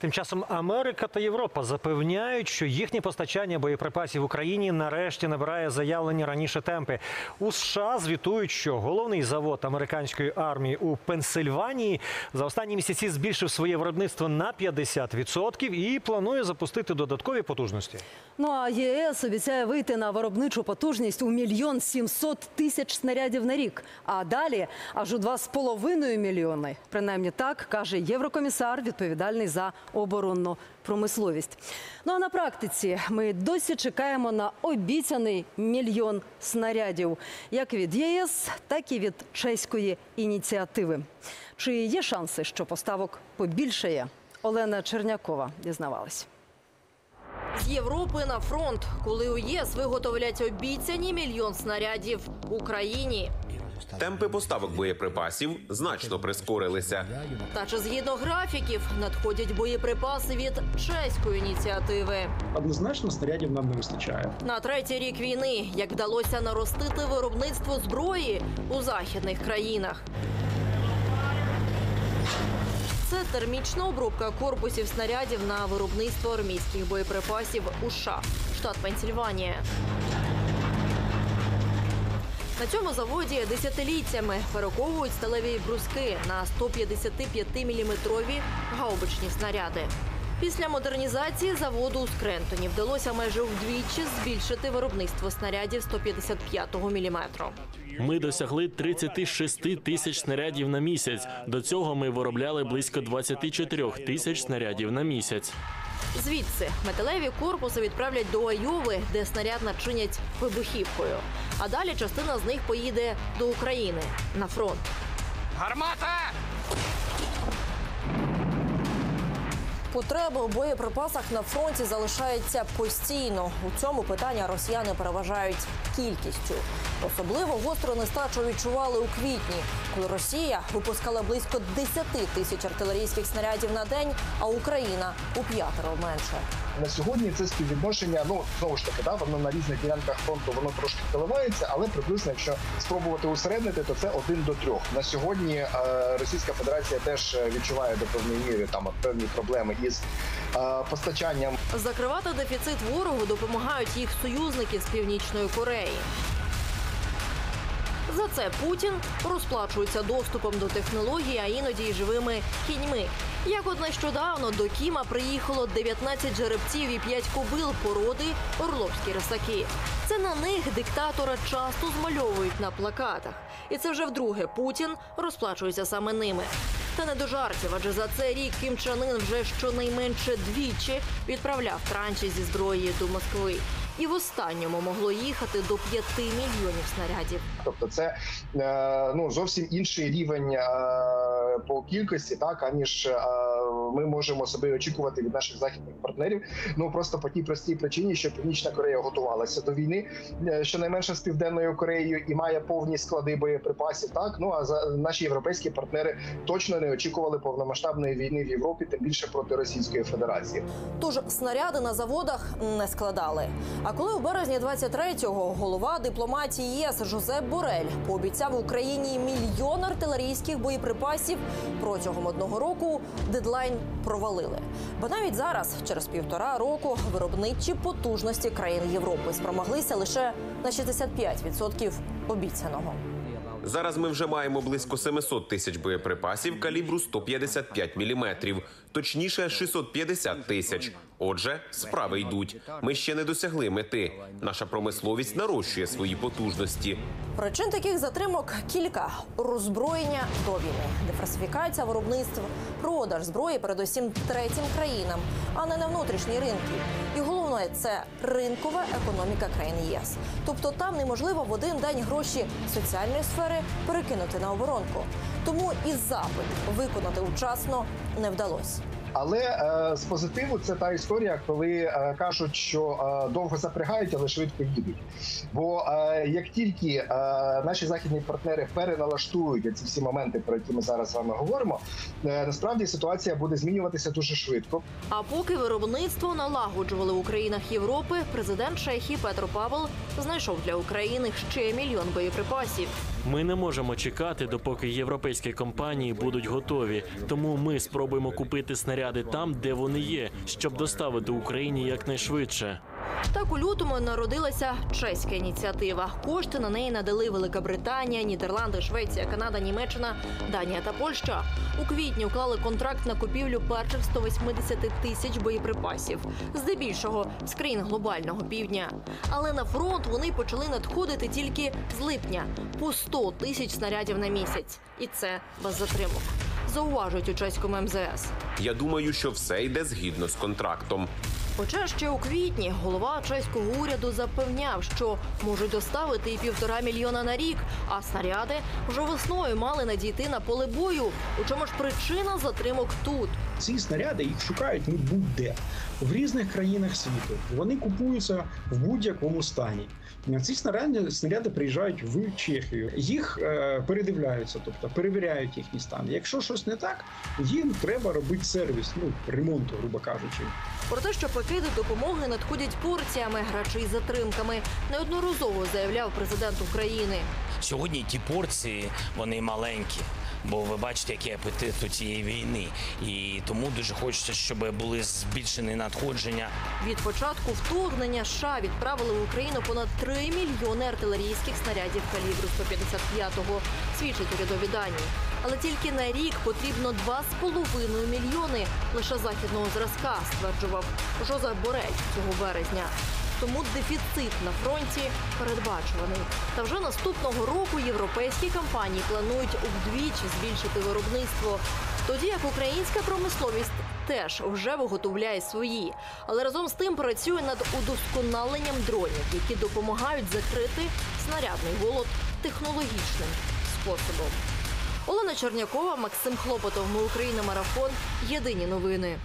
Тим часом Америка та Європа запевняють, що їхнє постачання боєприпасів Україні нарешті набирає заявлені раніше темпи. У США звітують, що головний завод американської армії у Пенсильванії за останні місяці збільшив своє виробництво на 50% і планує запустити додаткові потужності. Ну а ЄС обіцяє вийти на виробничу потужність у мільйон сімсот тисяч снарядів на рік. А далі аж у два з половиною мільйони. Принаймні так каже єврокомісар, відповідальний за оборонну промисловість. Ну а на практиці ми досі чекаємо на обіцяний мільйон снарядів, як від ЄС, так і від чеської ініціативи. Чи є шанси, що поставок побільшає? Олена Чернякова дізнавалась. З Європи на фронт, коли у ЄС виготовлять обіцяні мільйон снарядів Україні. Темпи поставок боєприпасів значно прискорилися. Та чи згідно графіків надходять боєприпаси від чеської ініціативи? Однозначно снарядів нам не вистачає. На третій рік війни як вдалося наростити виробництво зброї у західних країнах. Це термічна обробка корпусів снарядів на виробництво армійських боєприпасів у США, штат Пенсільванія. На цьому заводі десятиліттями перековують сталеві бруски на 155-мм гаубичні снаряди. Після модернізації заводу у Скрентоні вдалося майже вдвічі збільшити виробництво снарядів 155 мм. Ми досягли 36 тисяч снарядів на місяць. До цього ми виробляли близько 24 тисяч снарядів на місяць. Звідси металеві корпуси відправлять до Айови, де снаряд начинять вибухівкою. А далі частина з них поїде до України на фронт. Потреби у боєприпасах на фронті залишаються постійно. У цьому питання росіяни переважають кількістю. Особливо гостро нестачу відчували у квітні, Росія випускала близько 10 тисяч артилерійських снарядів на день, а Україна у п'ятеро менше. На сьогодні це співвідношення. Ну знову ж таки, да, воно на різних ділянках фронту воно трошки коливається, але приблизно, якщо спробувати усереднити, то це один до трьох. На сьогодні е, Російська Федерація теж е, відчуває до певної міри там певні проблеми із е, постачанням Закривати дефіцит ворогу допомагають їх союзники з північної Кореї. За це Путін розплачується доступом до технологій, а іноді й живими кіньми. Як от нещодавно до Кіма приїхало 19 жеребців і 5 кобил породи орловські рисаки. Це на них диктатора часто змальовують на плакатах. І це вже вдруге Путін розплачується саме ними. Та не до жартів, адже за цей рік Ким Чен вже щонайменше двічі відправляв транші зі зброї до Москви. І в останньому могло їхати до 5 мільйонів снарядів. Тобто, це е, ну зовсім інший рівень е, по кількості, так аніж е, ми можемо собі очікувати від наших західних партнерів. Ну просто по тій простій причині, що Північна Корея готувалася до війни, е, щонайменше з південною Кореєю і має повні склади боєприпасів. Так ну а за наші європейські партнери точно не очікували повномасштабної війни в Європі, тим більше проти Російської Федерації. Тож снаряди на заводах не складали. А коли у березні 23-го голова дипломатії ЄС Жозеп Борель пообіцяв Україні мільйон артилерійських боєприпасів протягом одного року, дедлайн провалили. Бо навіть зараз, через півтора року, виробничі потужності країн Європи спромоглися лише на 65% обіцяного. Зараз ми вже маємо близько 700 тисяч боєприпасів калібру 155 мм, точніше 650 тисяч. Отже, справи йдуть. Ми ще не досягли мети. Наша промисловість нарощує свої потужності. Причин таких затримок кілька: роззброєння до війни, диверсифікація виробництв, продаж зброї, передусім третім країнам, а не на внутрішні ринки. І головне це ринкова економіка країн ЄС. Тобто там неможливо в один день гроші соціальної сфери перекинути на оборонку. Тому і запит виконати вчасно не вдалося. Але е, з позитиву це та історія, коли е, кажуть, що е, довго запрягають, але швидко їдуть. Бо е, як тільки е, наші західні партнери переналаштують ці всі моменти, про які ми зараз з вами говоримо, е, насправді ситуація буде змінюватися дуже швидко. А поки виробництво налагоджували у країнах Європи, президент Чехії Петро Павел знайшов для України ще мільйон боєприпасів. Ми не можемо чекати, допоки європейські компанії будуть готові. Тому ми спробуємо купити снаряди там, де вони є, щоб доставити Україні якнайшвидше. Так у лютому народилася чеська ініціатива. Кошти на неї надали Велика Британія, Нідерланди, Швеція, Канада, Німеччина, Данія та Польща. У квітні уклали контракт на купівлю перших 180 тисяч боєприпасів, здебільшого з країн глобального півдня. Але на фронт вони почали надходити тільки з липня по 100 тисяч снарядів на місяць, і це без затримок. Зауважують у чеському МЗС. Я думаю, що все йде згідно з контрактом. Хоча ще у квітні голова чеського уряду запевняв, що можуть доставити і півтора мільйона на рік, а снаряди вже весною мали надійти на поле бою. У чому ж причина затримок тут? Ці снаряди їх шукають ну будь-де в різних країнах світу. Вони купуються в будь-якому стані. Ці снаряди, снаряди приїжджають в Чехію. Їх е, передивляються, тобто перевіряють їхній стан. Якщо щось не так, їм треба робити сервіс, ну ремонту, грубо кажучи. Про те, що пакети допомоги надходять порціями, грачі затримками, неодноразово заявляв президент України. Сьогодні ті порції вони маленькі. Бо ви бачите, який апетит у цієї війни, і тому дуже хочеться, щоб були збільшені надходження. Від початку вторгнення США відправили в Україну понад 3 мільйони артилерійських снарядів калібру 155-го, свідчать урядові дані. Але тільки на рік потрібно 2,5 мільйони лише західного зразка, стверджував Жозеф Борель цього березня. Тому дефіцит на фронті передбачуваний. Та вже наступного року європейські компанії планують вдвічі збільшити виробництво. Тоді як українська промисловість теж вже виготовляє свої, але разом з тим працює над удосконаленням дронів, які допомагають закрити снарядний голод технологічним способом. Олена Чернякова, Максим Хлопотов. Ми Україна. Марафон. Єдині новини.